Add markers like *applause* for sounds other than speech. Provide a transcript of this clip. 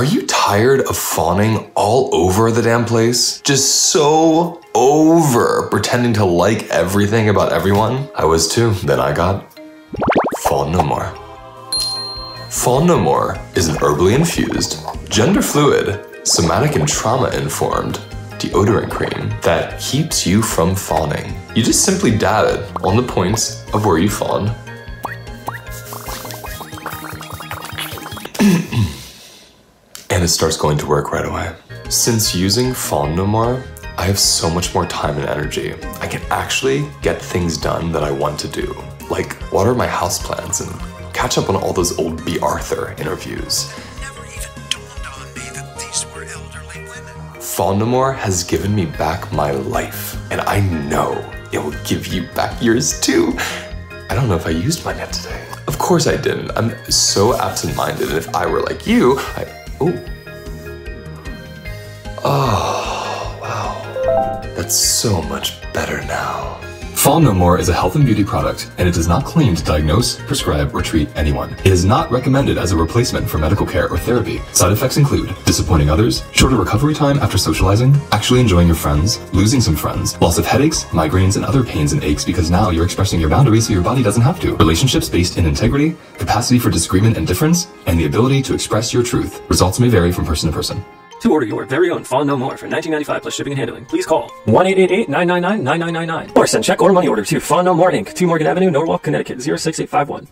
Are you tired of fawning all over the damn place? Just so over pretending to like everything about everyone? I was too. Then I got Fawn No More. Fawn No More is an herbally infused, gender fluid, somatic and trauma informed deodorant cream that keeps you from fawning. You just simply dab it on the points of where you fawn. *clears throat* and it starts going to work right away. Since using More, I have so much more time and energy. I can actually get things done that I want to do, like water my houseplants and catch up on all those old Bea Arthur interviews. Fawn No More has given me back my life, and I know it will give you back yours too. I don't know if I used mine yet today. Of course I didn't. I'm so absent-minded, and if I were like you, I... Oh, That's so much better now. Fawn No More is a health and beauty product, and it does not claim to diagnose, prescribe, or treat anyone. It is not recommended as a replacement for medical care or therapy. Side effects include disappointing others, shorter recovery time after socializing, actually enjoying your friends, losing some friends, loss of headaches, migraines, and other pains and aches because now you're expressing your boundaries so your body doesn't have to. Relationships based in integrity, capacity for disagreement and difference, and the ability to express your truth. Results may vary from person to person. To order your very own Fawn No More for $19.95 plus shipping and handling, please call 1-888-999-9999 or send check or money order to Fawn No More Inc., 2 Morgan Avenue, Norwalk, Connecticut, 06851.